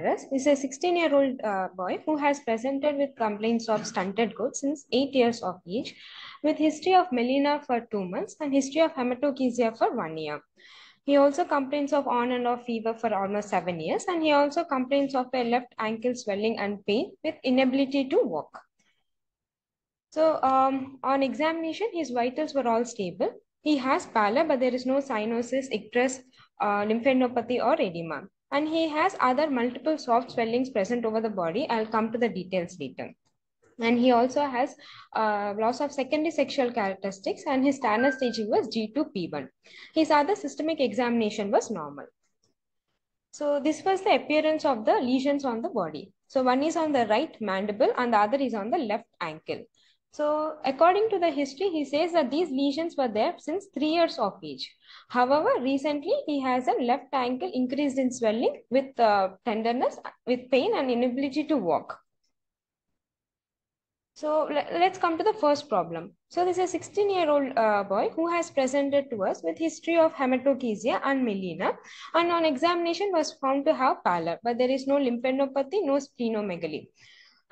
Wanderers is a 16-year-old uh, boy who has presented with complaints of stunted growth since 8 years of age, with history of melena for 2 months and history of hematochezia for 1 year. He also complains of on and off fever for almost 7 years and he also complains of a left ankle swelling and pain with inability to walk. So um, on examination, his vitals were all stable. He has pallor, but there is no cyanosis, icterus, uh, lymphadenopathy or edema. And he has other multiple soft swellings present over the body. I'll come to the details later. And he also has uh, loss of secondary sexual characteristics and his Tanner staging was G2P1. His other systemic examination was normal. So this was the appearance of the lesions on the body. So one is on the right mandible and the other is on the left ankle. So according to the history, he says that these lesions were there since three years of age. However, recently he has a left ankle increased in swelling with uh, tenderness, with pain and inability to walk. So let's come to the first problem. So this is a 16 year old uh, boy who has presented to us with history of hematochezia and melena and on examination was found to have pallor, but there is no lymphadenopathy, no splenomegaly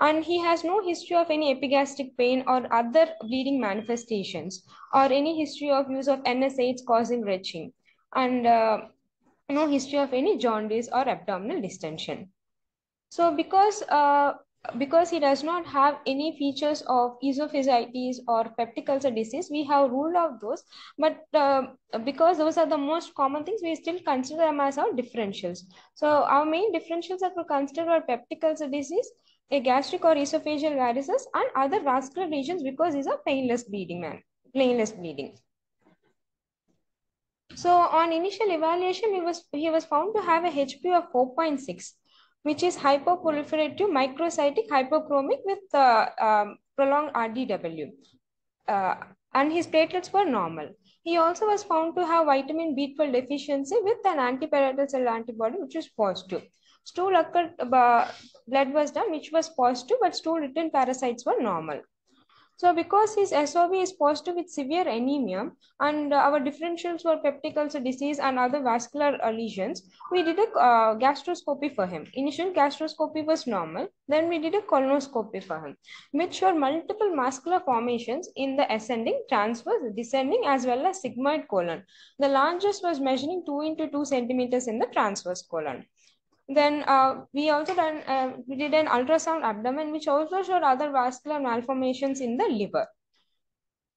and he has no history of any epigastric pain or other bleeding manifestations or any history of use of NSAIDs causing retching and uh, no history of any jaundice or abdominal distension. So because uh, because he does not have any features of esophagitis or peptic ulcer disease, we have ruled out those. But uh, because those are the most common things, we still consider them as our differentials. So our main differentials that we consider are peptic ulcer disease, a gastric or esophageal varices and other vascular lesions because these a painless bleeding man, painless bleeding. So on initial evaluation, he was, he was found to have a HB of 4.6, which is hypoproliferative microcytic hypochromic with uh, um, prolonged RDW. Uh, and his platelets were normal. He also was found to have vitamin B12 deficiency with an antiparietal cell antibody, which is positive. Stool occult, blood was done, which was positive, but stool return parasites were normal. So because his SOB is positive with severe anemia and our differentials were peptic ulcer disease and other vascular uh, lesions, we did a uh, gastroscopy for him. Initial gastroscopy was normal. Then we did a colonoscopy for him, which showed multiple vascular malformations in the ascending, transverse, descending as well as sigmoid colon. The largest was measuring 2 into 2 centimeters in the transverse colon. Then uh, we also done uh, we did an ultrasound abdomen, which also showed other vascular malformations in the liver.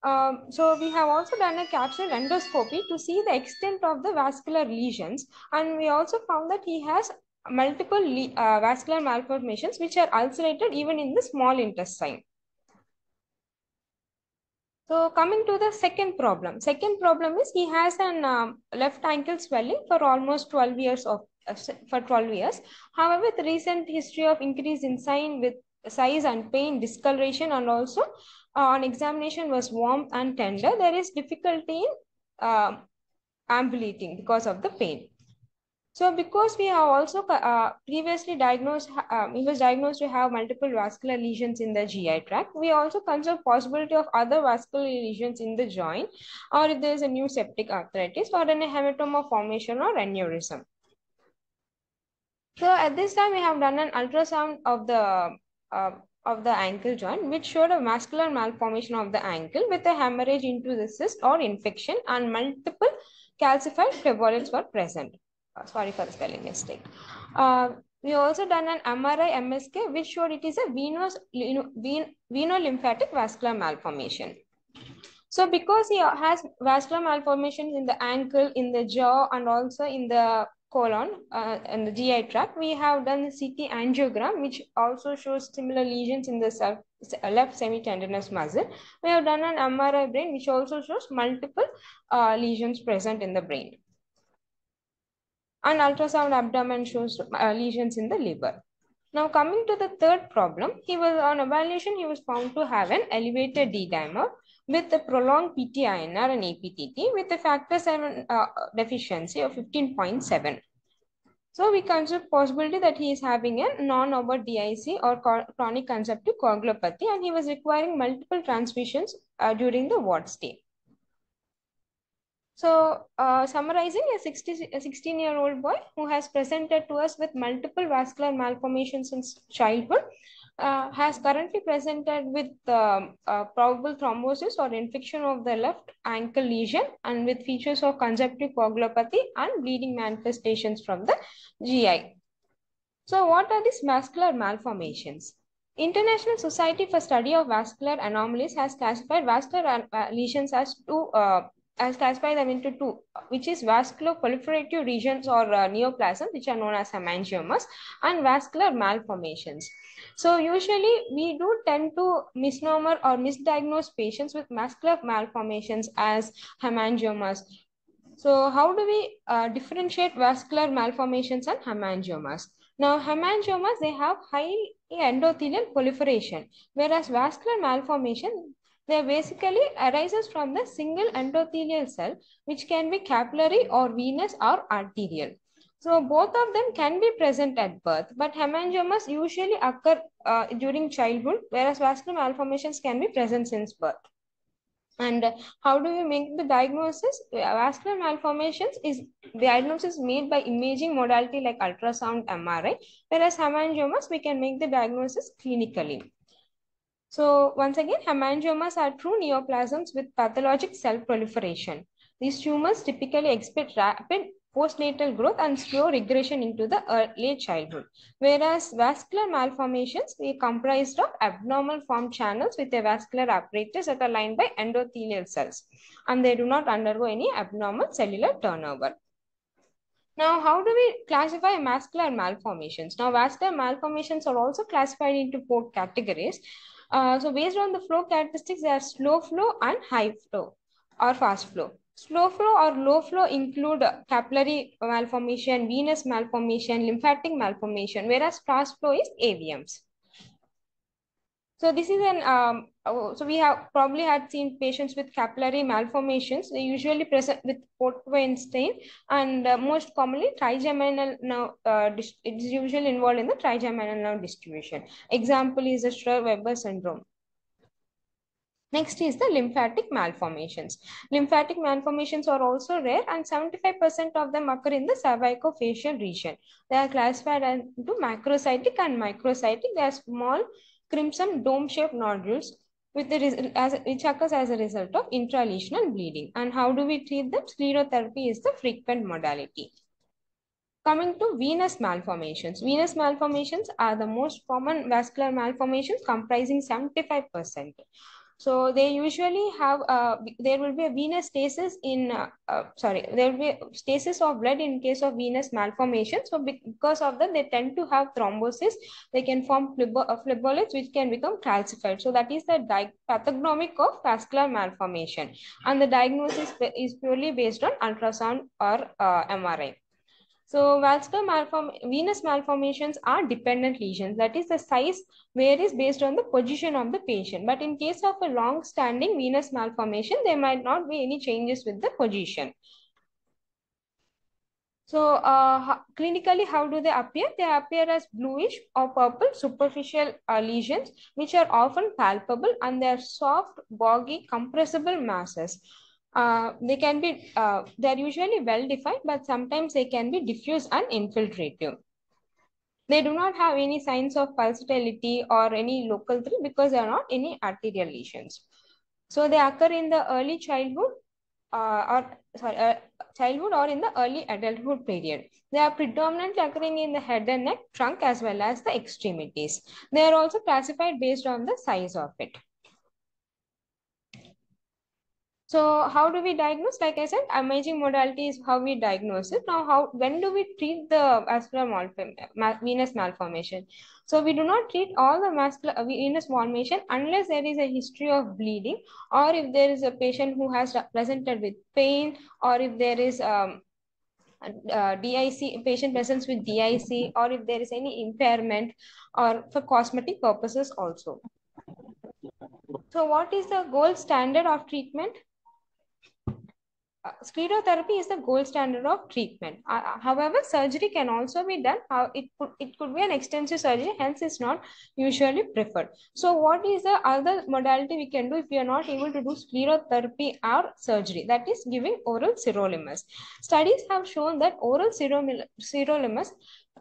Um, so we have also done a capsule endoscopy to see the extent of the vascular lesions, and we also found that he has multiple uh, vascular malformations which are ulcerated even in the small intestine. So coming to the second problem. Second problem is he has an um, left ankle swelling for almost 12 years of for 12 years. However, with recent history of increase in sign with size and pain, discoloration, and also uh, on examination was warm and tender, there is difficulty in uh, ambulating because of the pain. So because we have also uh, previously diagnosed, um, he was diagnosed to have multiple vascular lesions in the GI tract. We also consider possibility of other vascular lesions in the joint or if there is a new septic arthritis or any hematoma formation or aneurysm. So at this time, we have done an ultrasound of the uh, of the ankle joint, which showed a vascular malformation of the ankle with a hemorrhage into the cyst or infection and multiple calcified phleboliths were present. Uh, sorry for the spelling mistake. Uh, we also done an MRI MSK, which showed it is a venous, ven, venolymphatic vascular malformation. So because he has vascular malformations in the ankle, in the jaw, and also in the colon uh, and the GI tract, we have done the CT angiogram, which also shows similar lesions in the left semitendinous muscle. We have done an MRI brain, which also shows multiple uh, lesions present in the brain. And ultrasound abdomen shows uh, lesions in the liver. Now coming to the third problem, he was on evaluation, he was found to have an elevated D-dimer with a prolonged PTINR and APTT with a factor 7 uh, deficiency of 15.7. So we consider possibility that he is having a non-overt DIC or chronic consumptive coagulopathy and he was requiring multiple transfusions uh, during the ward stay. So, uh, summarizing, a, 60, a 16 year old boy who has presented to us with multiple vascular malformations since childhood uh, has currently presented with um, uh, probable thrombosis or infection of the left ankle lesion and with features of consumptive coagulopathy and bleeding manifestations from the GI. So, what are these vascular malformations? International Society for Study of Vascular Anomalies has classified vascular uh, lesions as two uh, has classified them into two, which is vascular proliferative regions or uh, neoplasms, which are known as hemangiomas, and vascular malformations. So usually we do tend to misnomer or misdiagnose patients with vascular malformations as hemangiomas. So how do we uh, differentiate vascular malformations and hemangiomas? Now, hemangiomas, they have high endothelial proliferation, whereas vascular malformation, they basically arises from the single endothelial cell, which can be capillary or venous or arterial. So both of them can be present at birth, but hemangiomas usually occur uh, during childhood, whereas vascular malformations can be present since birth. And how do we make the diagnosis? Vascular malformations is diagnosis made by imaging modality like ultrasound, MRI, whereas hemangiomas, we can make the diagnosis clinically. So once again, hemangiomas are true neoplasms with pathologic cell proliferation. These tumors typically exhibit rapid postnatal growth and slow regression into the early childhood. Whereas vascular malformations, we comprised of abnormal formed channels with a vascular apparatus that are lined by endothelial cells. And they do not undergo any abnormal cellular turnover. Now, how do we classify vascular malformations? Now, vascular malformations are also classified into four categories. Uh, so based on the flow characteristics, there are slow flow and high flow or fast flow. Slow flow or low flow include capillary malformation, venous malformation, lymphatic malformation, whereas fast flow is AVMs. So this is an, um, oh, so we have probably had seen patients with capillary malformations. They usually present with port wine stain and uh, most commonly trigeminal nerve, uh, it is usually involved in the trigeminal nerve distribution. Example is the Sturge-Weber syndrome. Next is the lymphatic malformations. Lymphatic malformations are also rare and 75% of them occur in the cervicofacial region. They are classified into macrocystic and microcystic. They are small crimson dome-shaped nodules with the as, which occurs as a result of intralesional bleeding. And how do we treat them? Sclerotherapy is the frequent modality. Coming to venous malformations. Venous malformations are the most common vascular malformations comprising 75%. So they usually have, uh, there will be a venous stasis in, uh, uh, sorry, there will be stasis of blood in case of venous malformation. So because of that, they tend to have thrombosis. They can form phleboliths, which can become calcified. So that is the pathognomic of vascular malformation. And the diagnosis is purely based on ultrasound or MRI. So vascular malform venous malformations are dependent lesions. That is the size varies based on the position of the patient. But in case of a long-standing venous malformation, there might not be any changes with the position. So uh, clinically, how do they appear? They appear as bluish or purple superficial uh, lesions, which are often palpable and they are soft, boggy, compressible masses uh, they can be, uh, they're usually well defined, but sometimes they can be diffuse and infiltrative. They do not have any signs of pulsatility or any local thrill because they are not any arterial lesions. So they occur in the early childhood uh, or sorry, uh, childhood or in the early adulthood period. They are predominantly occurring in the head and neck, trunk as well as the extremities. They are also classified based on the size of it. So how do we diagnose? Like I said, imaging modality is how we diagnose it. Now, how when do we treat the vascular malform venous malformation? So we do not treat all the vascular uh, venous malformation unless there is a history of bleeding or if there is a patient who has presented with pain or if there is um, uh, DIC, patient presents with DIC or if there is any impairment or for cosmetic purposes also. So what is the gold standard of treatment? Uh, sclerotherapy is the gold standard of treatment. Uh, uh, however, surgery can also be done. Uh, it, could, it could be an extensive surgery, hence it's not usually preferred. So what is the other modality we can do if we are not able to do sclerotherapy or surgery? That is giving oral sirolimus. Studies have shown that oral sirolimus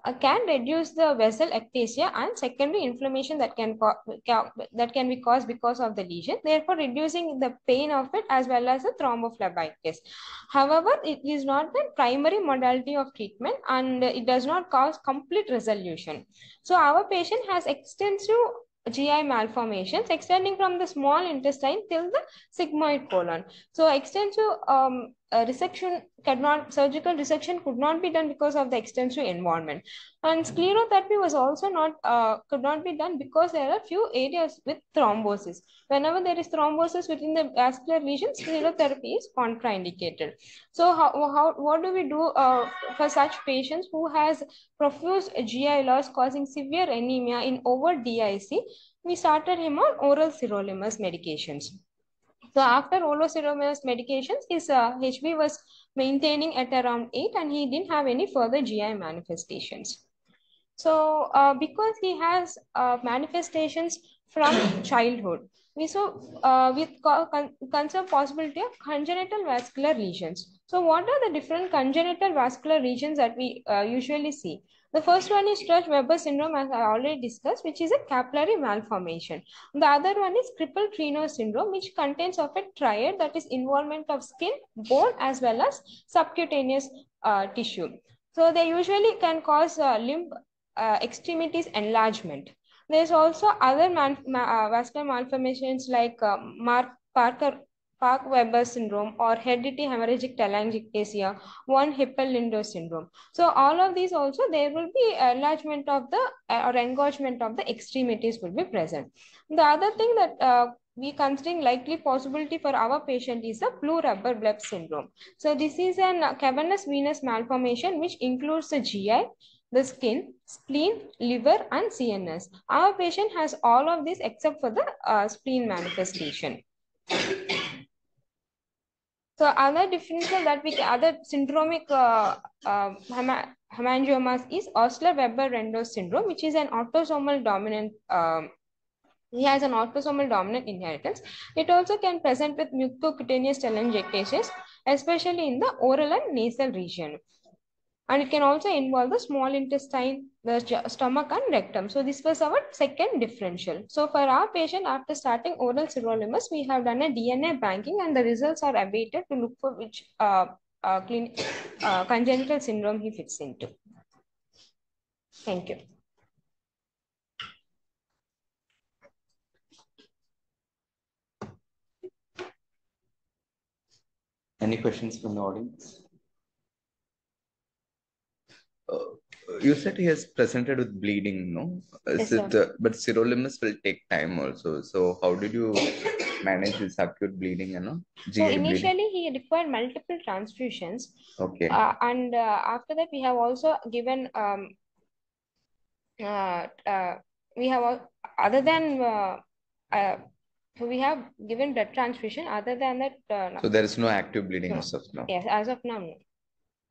uh, can reduce the vessel ectasia and secondary inflammation that can that can be caused because of the lesion therefore reducing the pain of it as well as the thrombophlebitis however it is not the primary modality of treatment and it does not cause complete resolution so our patient has extensive GI malformations extending from the small intestine till the sigmoid colon. So extensive um, uh, resection cannot surgical resection could not be done because of the extensive involvement. And sclerotherapy was also not uh, could not be done because there are few areas with thrombosis. Whenever there is thrombosis within the vascular lesion sclerotherapy is contraindicated. So how, how what do we do uh, for such patients who has profuse gi loss causing severe anemia in over dic we started him on oral sirolimus medications so after oral sirolimus medications, his uh, HB was maintaining at around 8 and he didn't have any further GI manifestations. So uh, because he has uh, manifestations from childhood, we saw uh, with con concern possibility of congenital vascular lesions. So what are the different congenital vascular lesions that we uh, usually see? The first one is Sturge-Weber syndrome, as I already discussed, which is a capillary malformation. The other one is Klippel-Trenaunay syndrome, which contains of a triad that is involvement of skin, bone, as well as subcutaneous uh, tissue. So they usually can cause uh, limb uh, extremities enlargement. There's also other ma uh, vascular malformations like uh, Mark Parker Park-Weber syndrome or hereditary hemorrhagic telangiectasia, von Hippel-Lindau syndrome. So all of these also there will be enlargement of the uh, or engorgement of the extremities will be present. The other thing that uh, we considering likely possibility for our patient is a blue rubber bleb syndrome. So this is an cavernous venous malformation which includes the GI, the skin, spleen, liver and CNS. Our patient has all of this except for the uh, spleen manifestation. So other differential that we other syndromic uh, uh, hemangiomas is Osler-Weber-Rendu's syndrome, which is an autosomal dominant. Um, he has an autosomal dominant inheritance. It also can present with mucocutaneous telangiectasias, especially in the oral and nasal region and it can also involve the small intestine, the stomach and rectum. So this was our second differential. So for our patient, after starting oral sirolimus, we have done a DNA banking and the results are awaited to look for which uh, uh, uh, congenital syndrome he fits into. Thank you. Any questions from the audience? You said he has presented with bleeding, no? Is yes, it, uh, but sirolimus will take time also. So how did you manage this acute bleeding, you know? GA so initially bleeding? he required multiple transfusions. Okay. Uh, and uh, after that we have also given, um, uh, uh, we have, other than, uh, uh, so we have given blood transfusion. Other than that, uh, no. so there is no active bleeding no. as of now. Yes, as of now, no.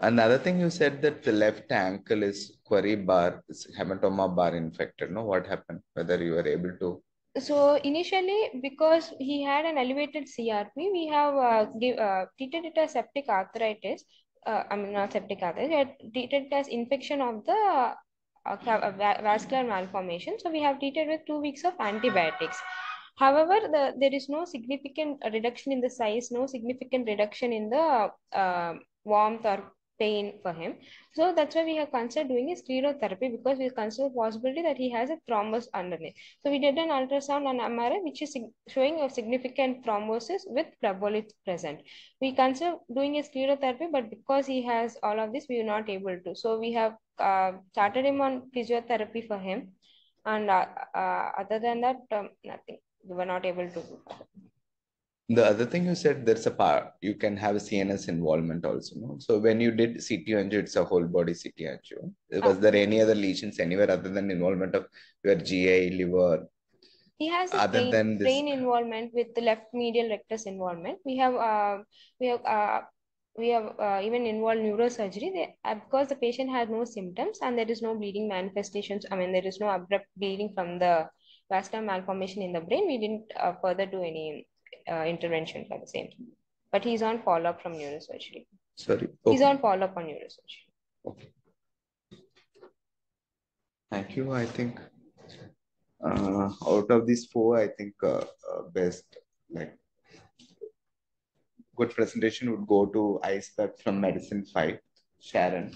Another thing you said that the left ankle is quarry bar, is hematoma bar infected. No, what happened? Whether you were able to. So initially, because he had an elevated CRP, we have uh, give, uh, treated it as septic arthritis. Uh, I mean, not septic arthritis. We had treated it as infection of the uh, uh vascular malformation. So we have treated with two weeks of antibiotics. However, the, there is no significant reduction in the size, no significant reduction in the uh, warmth or pain for him. So that's why we have considered doing a sclerotherapy because we consider possibility that he has a thrombus underneath. So we did an ultrasound and MRI which is showing a significant thrombosis with phlebolith present. We consider doing a sclerotherapy but because he has all of this we are not able to. So we have uh, started him on physiotherapy for him and uh, uh, other than that um, nothing. We were not able to do the other thing you said there's a part you can have a cns involvement also no? So when you did ct angio it's a whole body ct angio was uh, there any other lesions anywhere other than involvement of your ga liver? He has a other brain, than this... brain involvement with the left medial rectus involvement. We have uh, we have uh, we have uh, even involved neurosurgery. They, uh, because the patient had no symptoms and there is no bleeding manifestations. I mean, there is no abrupt bleeding from the vascular malformation in the brain. We didn't uh, further do any uh, intervention for the same thing. But he's on follow-up from neurosurgery. Sorry. Okay. He's on follow-up on neurosurgery. Okay. Thank you. I think uh, out of these four, I think uh, uh best like good presentation would go to ISPEP from Medicine 5, Sharon.